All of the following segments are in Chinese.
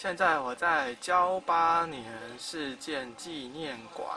现在我在交八年事件纪念馆。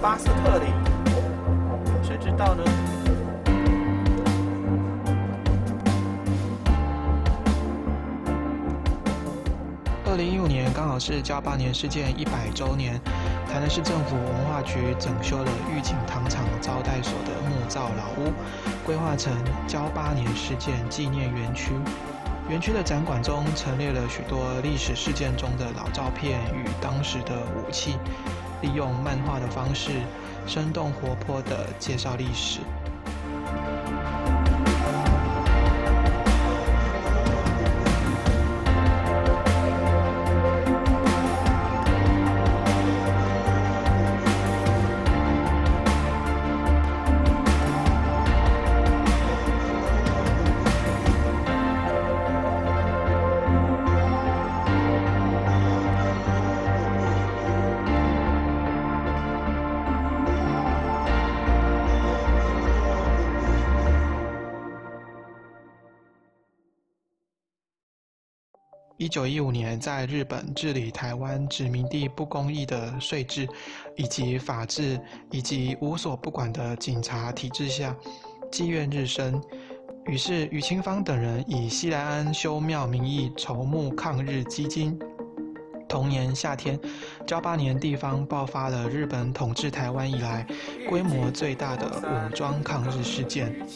巴斯特林，谁知道呢？二零一五年刚好是交八年事件一百周年，台南市政府文化局整修了御景糖厂招待所的木造老屋，规划成交八年事件纪念园区。园区的展馆中陈列了许多历史事件中的老照片与当时的武器。利用漫画的方式，生动活泼地介绍历史。一九一五年，在日本治理台湾殖民地不公义的税制，以及法制以及无所不管的警察体制下，积怨日深。于是，余清芳等人以西来安修庙名义筹募抗日基金。同年夏天，交八年地方爆发了日本统治台湾以来规模最大的武装抗日事件。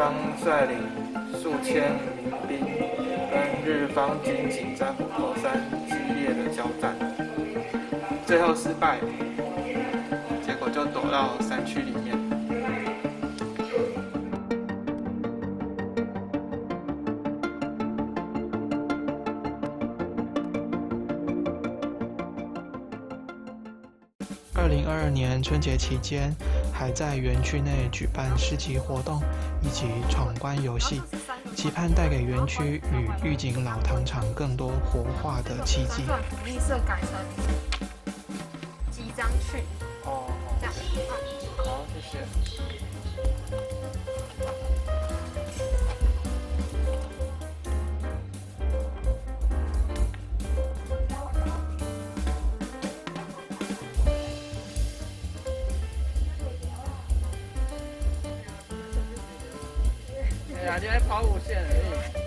方率领数千民兵跟日方军警在虎头山激烈的交战，最后失败，结果就躲到山区里面。二零二二年春节期间。还在园区内举办市集活动以及闯关游戏，期盼带给园区与御景老糖厂更多活化的契机。绿色改成机张去？哦，这样。好，谢谢。哎呀，你还跑五线而已。